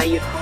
uh, you